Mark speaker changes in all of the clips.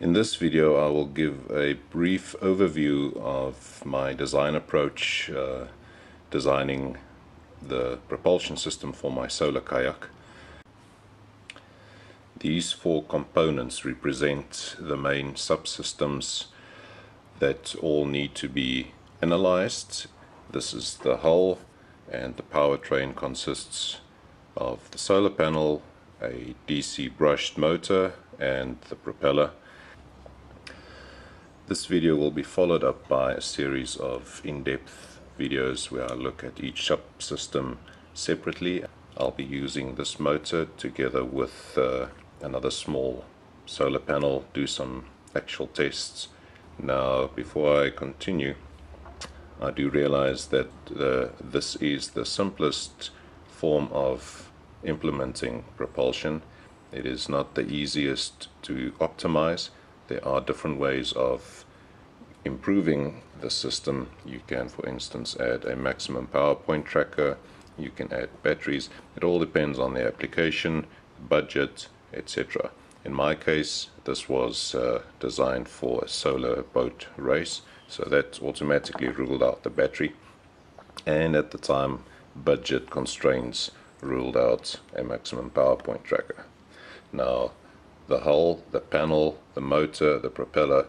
Speaker 1: In this video I will give a brief overview of my design approach uh, designing the propulsion system for my solar kayak. These four components represent the main subsystems that all need to be analyzed. This is the hull and the powertrain consists of the solar panel, a DC brushed motor and the propeller. This video will be followed up by a series of in-depth videos where I look at each subsystem separately. I'll be using this motor together with uh, another small solar panel, do some actual tests. Now before I continue I do realize that uh, this is the simplest form of implementing propulsion. It is not the easiest to optimize. There are different ways of improving the system. You can, for instance, add a maximum power point tracker. You can add batteries. It all depends on the application, budget, etc. In my case, this was uh, designed for a solar boat race, so that automatically ruled out the battery. And at the time, budget constraints ruled out a maximum power point tracker. Now, the hull, the panel, the motor, the propeller,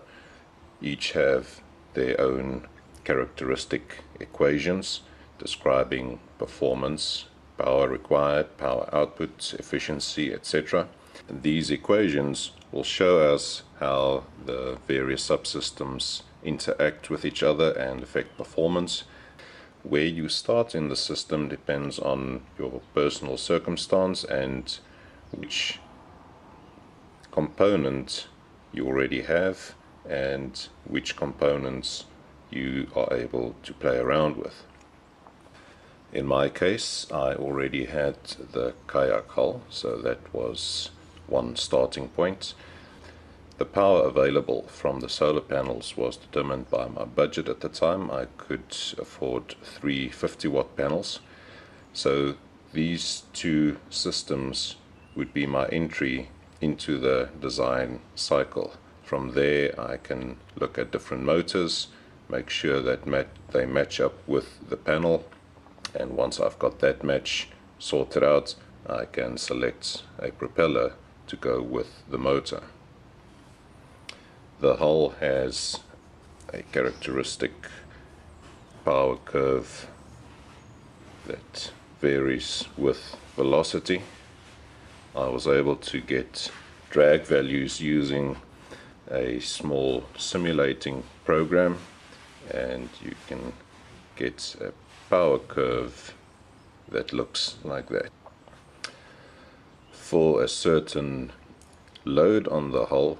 Speaker 1: each have their own characteristic equations describing performance, power required, power output, efficiency, etc. These equations will show us how the various subsystems interact with each other and affect performance. Where you start in the system depends on your personal circumstance and which component you already have and which components you are able to play around with. In my case, I already had the kayak hull, so that was one starting point. The power available from the solar panels was determined by my budget at the time. I could afford three 50 watt panels. So these two systems would be my entry into the design cycle. From there I can look at different motors, make sure that mat they match up with the panel and once I've got that match sorted out I can select a propeller to go with the motor. The hull has a characteristic power curve that varies with velocity. I was able to get drag values using a small simulating program and you can get a power curve that looks like that. For a certain load on the hull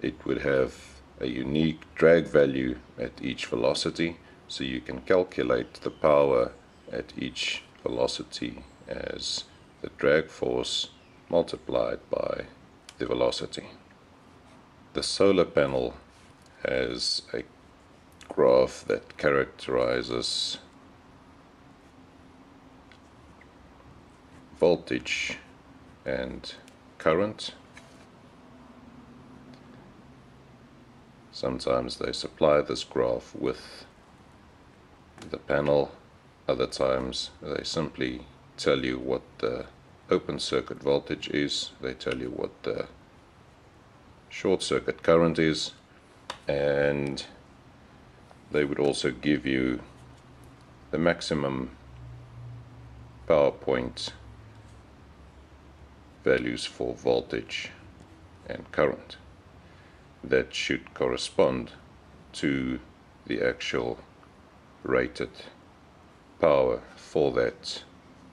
Speaker 1: it would have a unique drag value at each velocity so you can calculate the power at each velocity as the drag force multiplied by the velocity. The solar panel has a graph that characterizes voltage and current. Sometimes they supply this graph with the panel, other times they simply tell you what the open circuit voltage is, they tell you what the short circuit current is, and they would also give you the maximum power point values for voltage and current that should correspond to the actual rated power for that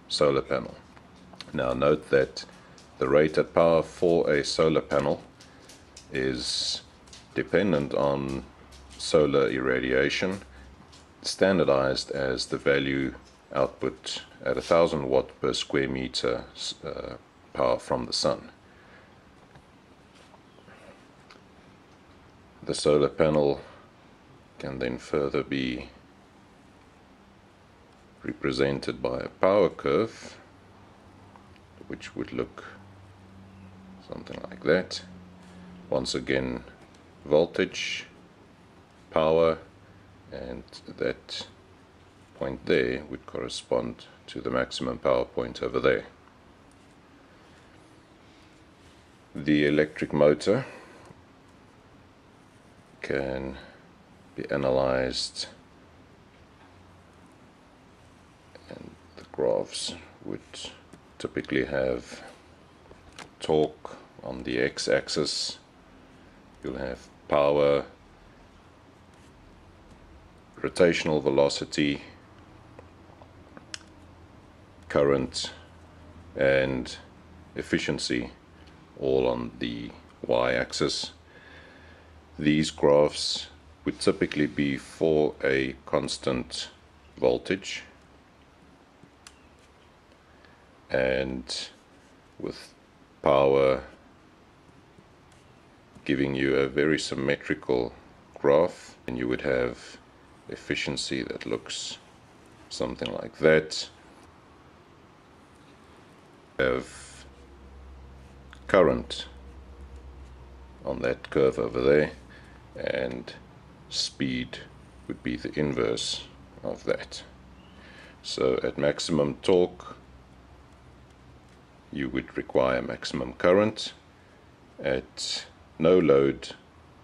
Speaker 1: solar panel. Now note that the rated power for a solar panel is dependent on solar irradiation standardized as the value output at 1000 watt per square meter uh, power from the sun. The solar panel can then further be represented by a power curve which would look something like that. Once again voltage power and that point there would correspond to the maximum power point over there. The electric motor can be analyzed and the graphs would typically have torque on the x-axis. You'll have power rotational velocity current and efficiency all on the y-axis. These graphs would typically be for a constant voltage and with power giving you a very symmetrical graph and you would have efficiency that looks something like that. Have current on that curve over there and speed would be the inverse of that. So at maximum torque you would require maximum current. At no load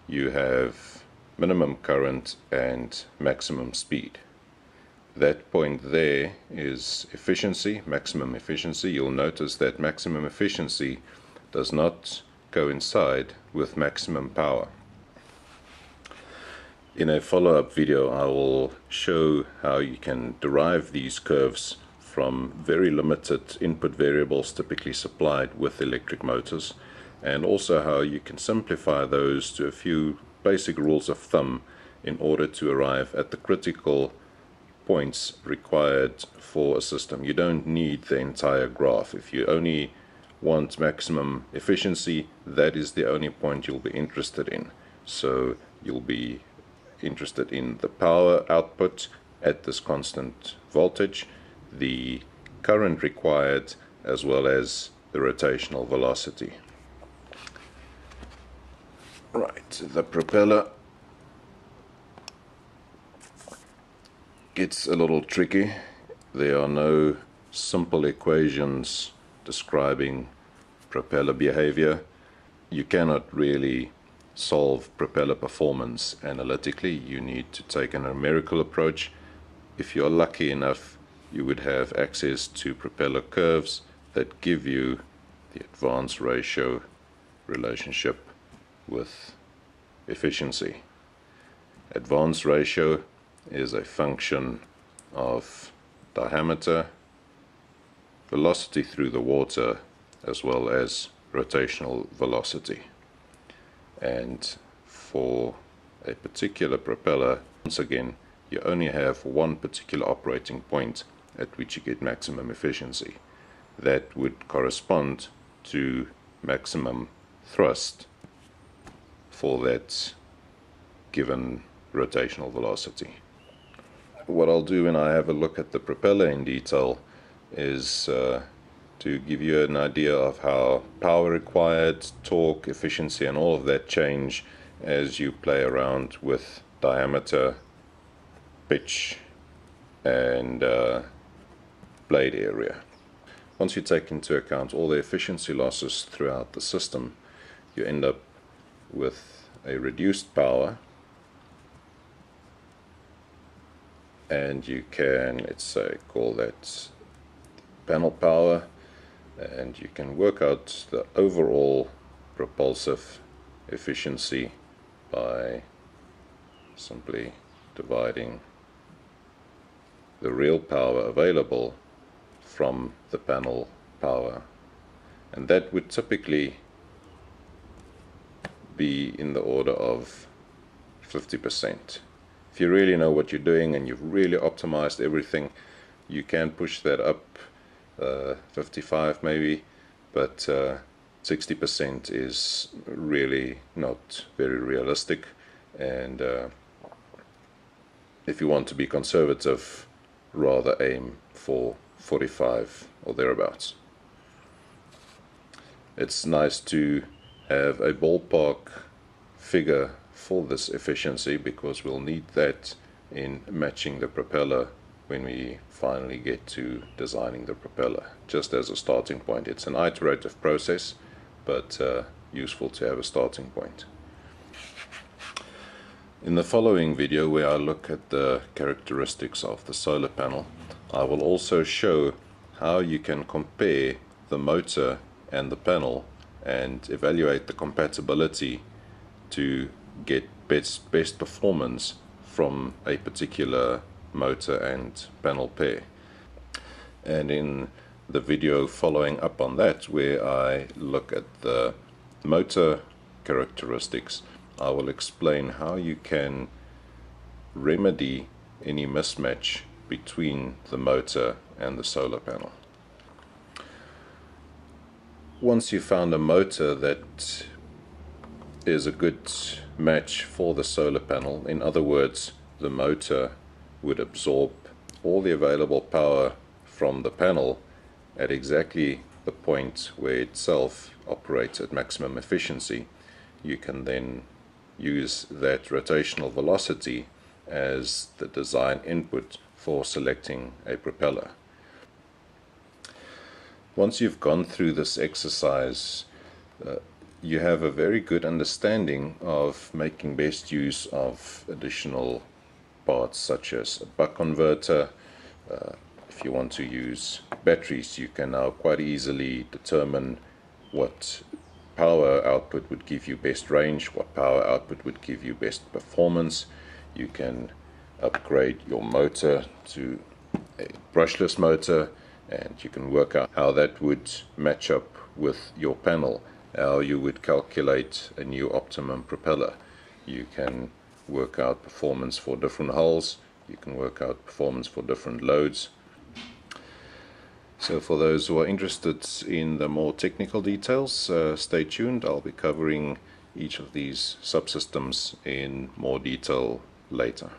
Speaker 1: you have minimum current and maximum speed. That point there is efficiency maximum efficiency. You'll notice that maximum efficiency does not coincide with maximum power. In a follow-up video I will show how you can derive these curves from very limited input variables typically supplied with electric motors and also how you can simplify those to a few basic rules of thumb in order to arrive at the critical points required for a system. You don't need the entire graph. If you only want maximum efficiency, that is the only point you'll be interested in. So you'll be interested in the power output at this constant voltage the current required as well as the rotational velocity. Right, the propeller gets a little tricky. There are no simple equations describing propeller behavior. You cannot really solve propeller performance analytically. You need to take a numerical approach. If you're lucky enough you would have access to propeller curves that give you the advance ratio relationship with efficiency. Advance ratio is a function of diameter, velocity through the water, as well as rotational velocity. And for a particular propeller, once again, you only have one particular operating point at which you get maximum efficiency. That would correspond to maximum thrust for that given rotational velocity. What I'll do when I have a look at the propeller in detail is uh, to give you an idea of how power required, torque, efficiency and all of that change as you play around with diameter, pitch and uh, blade area. Once you take into account all the efficiency losses throughout the system, you end up with a reduced power and you can, let's say, call that panel power and you can work out the overall propulsive efficiency by simply dividing the real power available from the panel power and that would typically be in the order of 50%. If you really know what you're doing and you've really optimized everything you can push that up uh, 55 maybe but 60% uh, is really not very realistic and uh, if you want to be conservative rather aim for 45 or thereabouts. It's nice to have a ballpark figure for this efficiency because we'll need that in matching the propeller when we finally get to designing the propeller. Just as a starting point, it's an iterative process, but uh, useful to have a starting point. In the following video where I look at the characteristics of the solar panel, I will also show how you can compare the motor and the panel and evaluate the compatibility to get best, best performance from a particular motor and panel pair. And in the video following up on that, where I look at the motor characteristics, I will explain how you can remedy any mismatch between the motor and the solar panel. Once you found a motor that is a good match for the solar panel, in other words, the motor would absorb all the available power from the panel at exactly the point where itself operates at maximum efficiency, you can then use that rotational velocity as the design input for selecting a propeller. Once you've gone through this exercise, uh, you have a very good understanding of making best use of additional parts such as a buck converter. Uh, if you want to use batteries, you can now quite easily determine what power output would give you best range, what power output would give you best performance. You can upgrade your motor to a brushless motor and you can work out how that would match up with your panel, how you would calculate a new optimum propeller. You can work out performance for different hulls, you can work out performance for different loads. So for those who are interested in the more technical details, uh, stay tuned. I'll be covering each of these subsystems in more detail later.